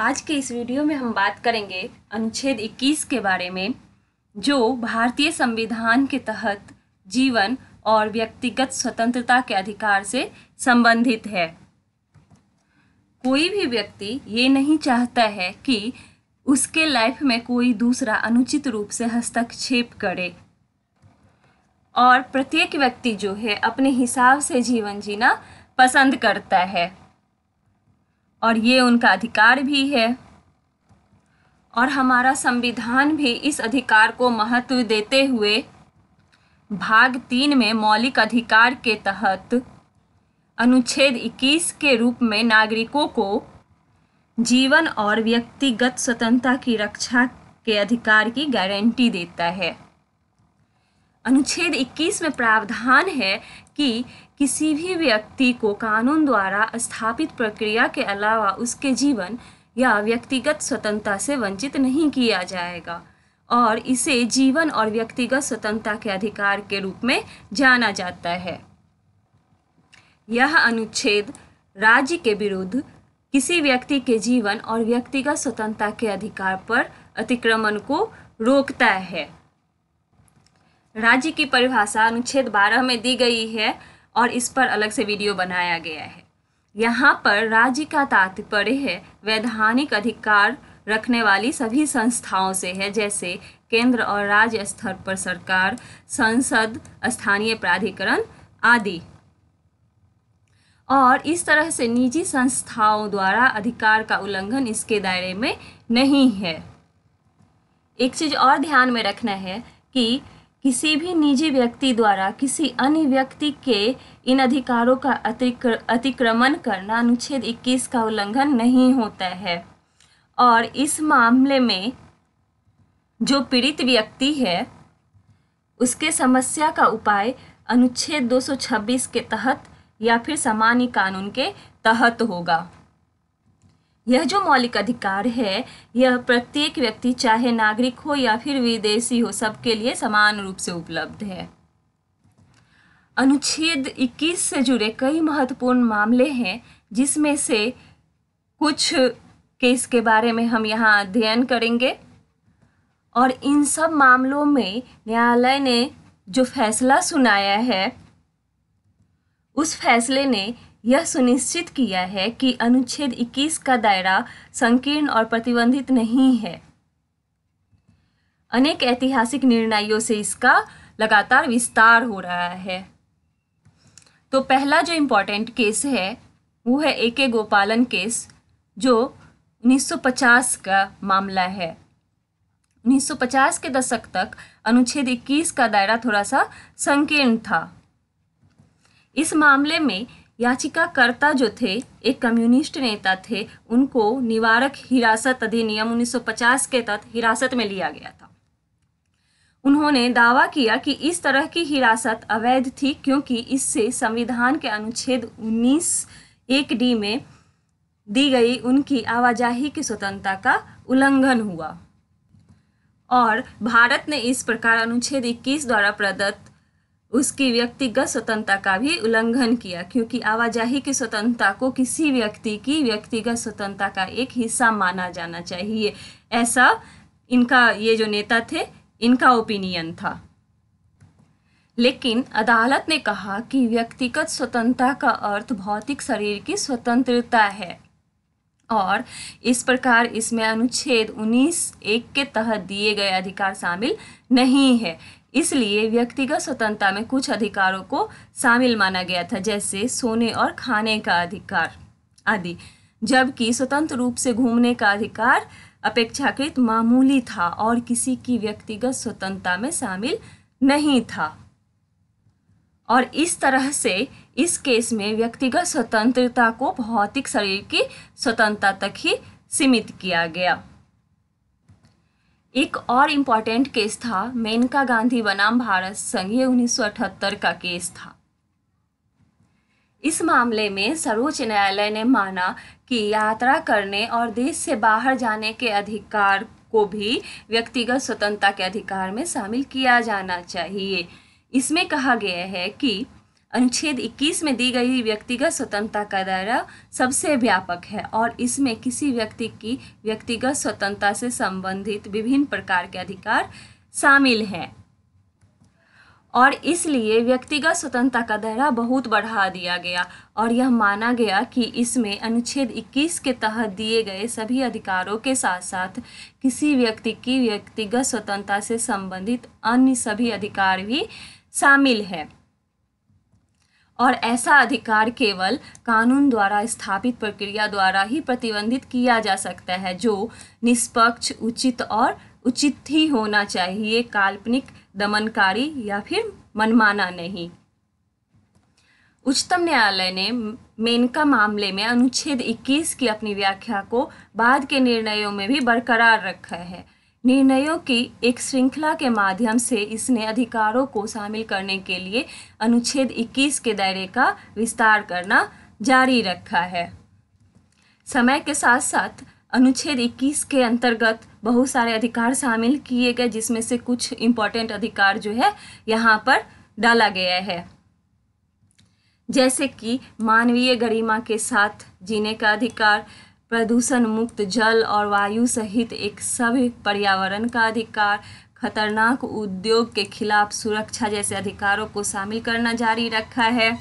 आज के इस वीडियो में हम बात करेंगे अनुच्छेद 21 के बारे में, जो भारतीय संविधान के तहत जीवन और व्यक्तिगत स्वतंत्रता के अधिकार से संबंधित है। कोई भी व्यक्ति ये नहीं चाहता है कि उसके लाइफ में कोई दूसरा अनुचित रूप से हस्तक्षेप करे। और प्रत्येक व्यक्ति जो है अपने हिसाब से जीवन जीना पसंद करता है। और ये उनका अधिकार भी है। और हमारा संविधान भी इस अधिकार को महत्व देते हुए भाग तीन में मौलिक अधिकार के तहत अनुच्छेद 21 के रूप में नागरिकों को जीवन और व्यक्तिगत स्वतंत्रता की रक्षा के अधिकार की गारंटी देता है। अनुच्छेद 21 में प्रावधान है कि किसी भी व्यक्ति को कानून द्वारा स्थापित प्रक्रिया के अलावा उसके जीवन या व्यक्तिगत स्वतंत्रता से वंचित नहीं किया जाएगा और इसे जीवन और व्यक्तिगत स्वतंत्रता के अधिकार के रूप में जाना जाता है। यह अनुच्छेद राज्य के विरुद्ध किसी व्यक्ति के जीवन और व्यक्तिगत स्वतंत्रता के अधिकार पर अतिक्रमण को रोकता है। राज्य की परिभाषा अनुच्छेद 12 में दी गई है और इस पर अलग से वीडियो बनाया गया है। यहाँ पर राज्य का तात्पर्य है, वैधानिक अधिकार रखने वाली सभी संस्थाओं से है, जैसे केंद्र और राज्य स्तर पर सरकार, संसद, स्थानीय प्राधिकरण आदि। और इस तरह से निजी संस्थाओं द्वारा अधिकार का उल्लंघन इसके दायरे में नहीं है। एक चीज़ और ध्यान में रखना है कि किसी भी निजी व्यक्ति द्वारा किसी अन्य व्यक्ति के इन अधिकारों का अतिक्रमण करना अनुच्छेद 21 का उल्लंघन नहीं होता है। और इस मामले में जो पीड़ित व्यक्ति है, उसके समस्या का उपाय अनुच्छेद 226 के तहत या फिर सामान्य कानून के तहत होगा। यह जो मौलिक अधिकार है, यह प्रत्येक व्यक्ति, चाहे नागरिक हो या फिर विदेशी हो, सबके लिए समान रूप से उपलब्ध है। अनुच्छेद 21 से जुड़े कई महत्वपूर्ण मामले हैं, जिसमें से कुछ केस के बारे में हम यहाँ अध्ययन करेंगे। और इन सब मामलों में न्यायालय ने जो फैसला सुनाया है, उस फैसले ने यह सुनिश्चित किया है कि अनुच्छेद 21 का दायरा संकीर्ण और प्रतिबंधित नहीं है। अनेक ऐतिहासिक निर्णयों से इसका लगातार विस्तार हो रहा है। तो पहला जो इम्पोर्टेंट केस है, वो है ए के गोपालन केस जो 1950 का मामला है। 1950 के दशक तक अनुच्छेद 21 का दायरा थोड़ा सा संकीर्ण था। इस मामले में याचिकाकर्ता जो थे, एक कम्युनिस्ट नेता थे, उनको निवारक हिरासत अधिनियम 1950 के तहत हिरासत में लिया गया था। उन्होंने दावा किया कि इस तरह की हिरासत अवैध थी क्योंकि इससे संविधान के अनुच्छेद 19 एक डी में दी गई उनकी आवाजाही की स्वतंत्रता का उल्लंघन हुआ। और भारत ने इस प्रकार अनुच्छेद 21 द्वारा प्रदत्त उसकी व्यक्तिगत स्वतंत्रता का भी उल्लंघन किया, क्योंकि आवाजाही की स्वतंत्रता को किसी व्यक्ति की व्यक्तिगत स्वतंत्रता का एक हिस्सा माना जाना चाहिए। ऐसा इनका, ये जो नेता थे, इनका ओपिनियन था। लेकिन अदालत ने कहा कि व्यक्तिगत स्वतंत्रता का अर्थ भौतिक शरीर की स्वतंत्रता है और इस प्रकार इसमें अनुच्छेद 19 एक के तहत दिए गए अधिकार शामिल नहीं है। इसलिए व्यक्तिगत स्वतंत्रता में कुछ अधिकारों को शामिल माना गया था, जैसे सोने और खाने का अधिकार आदि। जबकि स्वतंत्र रूप से घूमने का अधिकार अपेक्षाकृत मामूली था और किसी की व्यक्तिगत स्वतंत्रता में शामिल नहीं था। और इस तरह से इस केस में व्यक्तिगत स्वतंत्रता को भौतिक शरीर की स्वतंत्रता तक ही सीमित किया गया। एक और इंपॉर्टेंट केस था, मेनका गांधी बनाम भारत संघ ये उन्नीस का केस था। इस मामले में सर्वोच्च न्यायालय ने माना कि यात्रा करने और देश से बाहर जाने के अधिकार को भी व्यक्तिगत स्वतंत्रता के अधिकार में शामिल किया जाना चाहिए। इसमें कहा गया है कि अनुच्छेद 21 में दी गई व्यक्तिगत स्वतंत्रता का दायरा सबसे व्यापक है और इसमें किसी व्यक्ति की व्यक्तिगत स्वतंत्रता से संबंधित विभिन्न प्रकार के अधिकार शामिल हैं। और इसलिए व्यक्तिगत स्वतंत्रता का दायरा बहुत बढ़ा दिया गया और यह माना गया कि इसमें अनुच्छेद 21 के तहत दिए गए सभी अधिकारों के साथ साथ किसी व्यक्ति की व्यक्तिगत स्वतंत्रता से संबंधित अन्य सभी अधिकार भी शामिल है। और ऐसा अधिकार केवल कानून द्वारा, स्थापित प्रक्रिया द्वारा ही प्रतिबंधित किया जा सकता है, जो निष्पक्ष, उचित और उचित ही होना चाहिए, काल्पनिक, दमनकारी या फिर मनमाना नहीं। उच्चतम न्यायालय ने मेनका मामले में अनुच्छेद 21 की अपनी व्याख्या को बाद के निर्णयों में भी बरकरार रखा है। निर्णयों की एक श्रृंखला के माध्यम से इसने अधिकारों को शामिल करने के लिए अनुच्छेद 21 के दायरे का विस्तार करना जारी रखा है। समय के साथ साथ अनुच्छेद 21 के अंतर्गत बहुत सारे अधिकार शामिल किए गए, जिसमें से कुछ इम्पोर्टेंट अधिकार जो है, यहाँ पर डाला गया है। जैसे कि मानवीय गरिमा के साथ जीने का अधिकार प्रदूषण मुक्त जल और वायु सहित एक सभी पर्यावरण का अधिकार, खतरनाक उद्योग के खिलाफ सुरक्षा जैसे अधिकारों को शामिल करना जारी रखा है।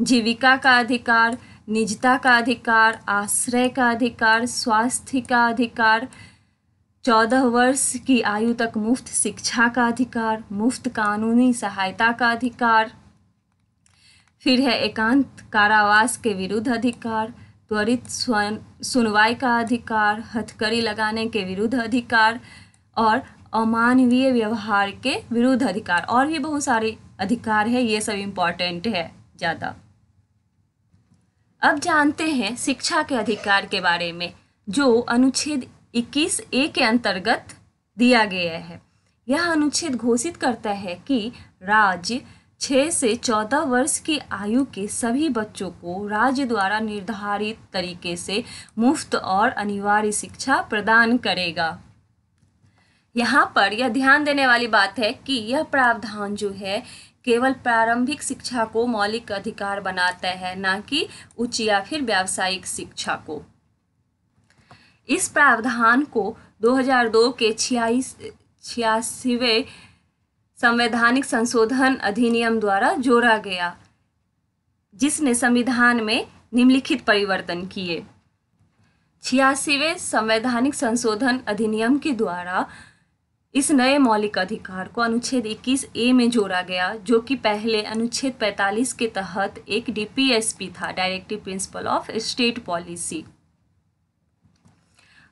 जीविका का अधिकार, निजता का अधिकार, आश्रय का अधिकार, स्वास्थ्य का अधिकार, चौदह वर्ष की आयु तक मुफ़्त शिक्षा का अधिकार, मुफ़्त कानूनी सहायता का अधिकार। फिर है एकांत कारावास के विरुद्ध अधिकार त्वरित सुनवाई का अधिकार, हथकड़ी लगाने के विरुद्ध अधिकार और अमानवीय व्यवहार के विरुद्ध अधिकार। और भी बहुत सारे अधिकार है, ये सब इंपॉर्टेंट है ज़्यादा। अब जानते हैं शिक्षा के अधिकार के बारे में, जो अनुच्छेद 21 ए के अंतर्गत दिया गया है। यह अनुच्छेद घोषित करता है कि राज्य छः से चौदह वर्ष की आयु के सभी बच्चों को राज्य द्वारा निर्धारित तरीके से मुफ़्त और अनिवार्य शिक्षा प्रदान करेगा। यहाँ पर यह ध्यान देने वाली बात है कि यह प्रावधान जो है, केवल प्रारंभिक शिक्षा को मौलिक अधिकार बनाता है, ना कि उच्च या फिर व्यावसायिक शिक्षा को। इस प्रावधान को 2002 के छियाईस छियासीवें संवैधानिक संशोधन अधिनियम द्वारा जोड़ा गया, जिसने संविधान में निम्नलिखित परिवर्तन किए। छियासीवें संवैधानिक संशोधन अधिनियम के द्वारा इस नए मौलिक अधिकार को अनुच्छेद 21 ए में जोड़ा गया, जो कि पहले अनुच्छेद 45 के तहत एक डीपीएसपी था directive principle of state policy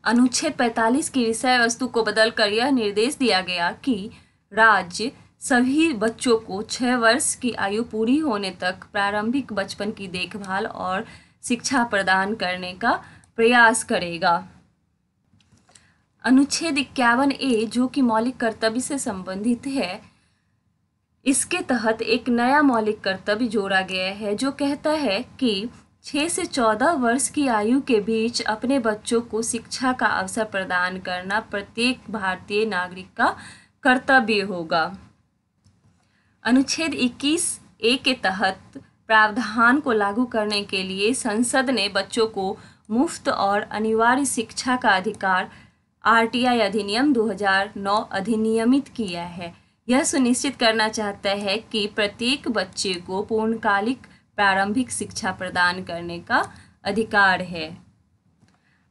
अनुच्छेद 45 की विषय वस्तु को बदलकर यह निर्देश दिया गया कि राज्य सभी बच्चों को छः वर्ष की आयु पूरी होने तक प्रारंभिक बचपन की देखभाल और शिक्षा प्रदान करने का प्रयास करेगा। अनुच्छेद इक्यावन ए, जो कि मौलिक कर्तव्य से संबंधित है, इसके तहत एक नया मौलिक कर्तव्य जोड़ा गया है, जो कहता है कि छः से चौदह वर्ष की आयु के बीच अपने बच्चों को शिक्षा का अवसर प्रदान करना प्रत्येक भारतीय नागरिक का कर्तव्य होगा। अनुच्छेद 21 ए के तहत प्रावधान को लागू करने के लिए संसद ने बच्चों को मुफ़्त और अनिवार्य शिक्षा का अधिकार आरटीआई अधिनियम 2009 अधिनियमित किया है। यह सुनिश्चित करना चाहता है कि प्रत्येक बच्चे को पूर्णकालिक प्रारंभिक शिक्षा प्रदान करने का अधिकार है।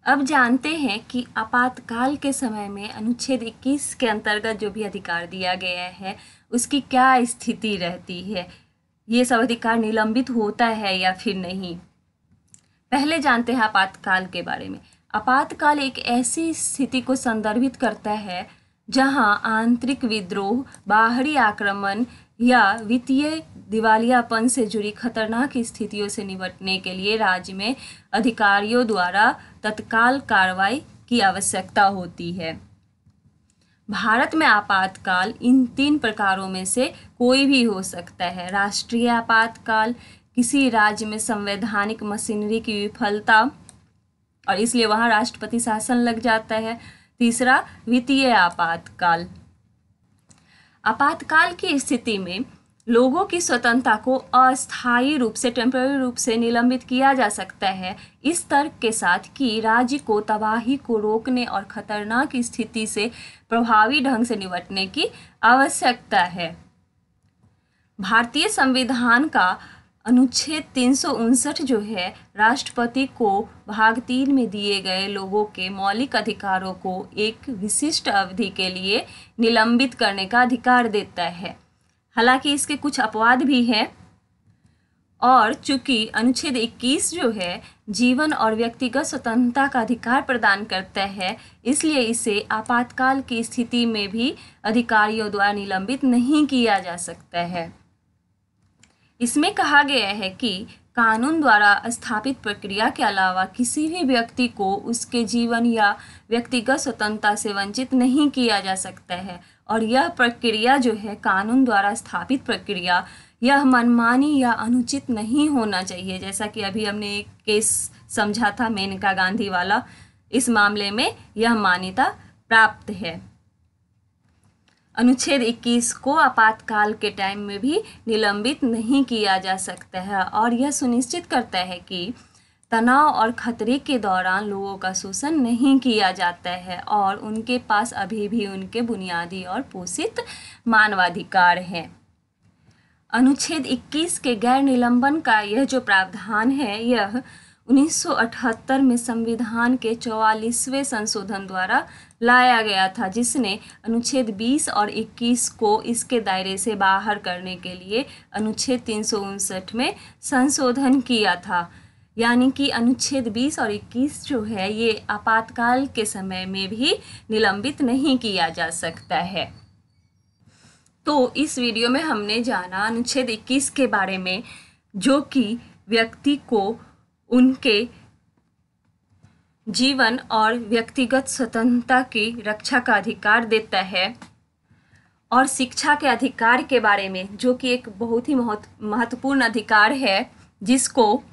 अब जानते हैं कि आपातकाल के समय में अनुच्छेद 21 के अंतर्गत जो भी अधिकार दिया गया है, उसकी क्या स्थिति रहती है? ये सब अधिकार निलंबित होता है या फिर नहीं? पहले जानते हैं आपातकाल के बारे में। आपातकाल एक ऐसी स्थिति को संदर्भित करता है, जहाँ आंतरिक विद्रोह, बाहरी आक्रमण या वित्तीय दिवालियापन से जुड़ी खतरनाक स्थितियों से निपटने के लिए राज्य में अधिकारियों द्वारा तत्काल कार्रवाई की आवश्यकता होती है। भारत में आपातकाल इन तीन प्रकारों में से कोई भी हो सकता है। राष्ट्रीय आपातकाल, किसी राज्य में संवैधानिक मशीनरी की विफलता और इसलिए वहाँ राष्ट्रपति शासन लग जाता है। तीसरा, वित्तीय आपातकाल। आपातकाल की स्थिति में लोगों की स्वतंत्रता को अस्थायी रूप से टेम्पररी रूप से निलंबित किया जा सकता है। इस तर्क के साथ कि राज्य को तबाही को रोकने और खतरनाक स्थिति से प्रभावी ढंग से निपटने की आवश्यकता है। भारतीय संविधान का अनुच्छेद तीन सौ उनसठ जो है, राष्ट्रपति को भाग तीन में दिए गए लोगों के मौलिक अधिकारों को एक विशिष्ट अवधि के लिए निलंबित करने का अधिकार देता है। हालाँकि इसके कुछ अपवाद भी हैं। और चूँकि अनुच्छेद 21 जो है, जीवन और व्यक्तिगत स्वतंत्रता का अधिकार प्रदान करता है, इसलिए इसे आपातकाल की स्थिति में भी अधिकारियों द्वारा निलंबित नहीं किया जा सकता है। इसमें कहा गया है कि कानून द्वारा स्थापित प्रक्रिया के अलावा किसी भी व्यक्ति को उसके जीवन या व्यक्तिगत स्वतंत्रता से वंचित नहीं किया जा सकता है। और यह प्रक्रिया जो है, कानून द्वारा स्थापित प्रक्रिया, यह मनमानी या अनुचित नहीं होना चाहिए। जैसा कि अभी हमने एक केस समझा था, मेनका गांधी वाला। इस मामले में यह मान्यता प्राप्त है। अनुच्छेद 21 को आपातकाल के टाइम में भी निलंबित नहीं किया जा सकता है और यह सुनिश्चित करता है कि तनाव और खतरे के दौरान लोगों का शोषण नहीं किया जाता है और उनके पास अभी भी उनके बुनियादी और पोषित मानवाधिकार हैं। अनुच्छेद 21 के गैर निलंबन का यह जो प्रावधान है, यह 1978 में संविधान के चौवालीसवें संशोधन द्वारा लाया गया था, जिसने अनुच्छेद 20 और 21 को इसके दायरे से बाहर करने के लिए अनुच्छेद तीन सौ उनसठ में संशोधन किया था। यानी कि अनुच्छेद 20 और 21 जो है, ये आपातकाल के समय में भी निलंबित नहीं किया जा सकता है। तो इस वीडियो में हमने जाना अनुच्छेद 21 के बारे में, जो कि व्यक्ति को उनके जीवन और व्यक्तिगत स्वतंत्रता की रक्षा का अधिकार देता है और शिक्षा के अधिकार के बारे में, जो कि एक बहुत ही महत्वपूर्ण अधिकार है, जिसको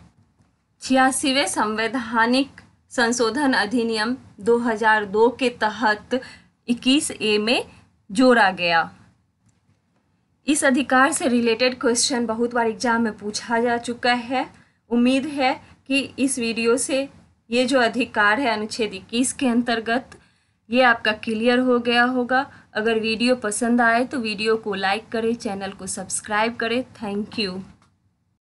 छियासीवें संवैधानिक संशोधन अधिनियम 2002 के तहत 21 ए में जोड़ा गया। इस अधिकार से रिलेटेड क्वेश्चन बहुत बार एग्ज़ाम में पूछा जा चुका है। उम्मीद है कि इस वीडियो से ये जो अधिकार है अनुच्छेद इक्कीस के अंतर्गत, ये आपका क्लियर हो गया होगा। अगर वीडियो पसंद आए तो वीडियो को लाइक करें, चैनल को सब्सक्राइब करें। Thank you.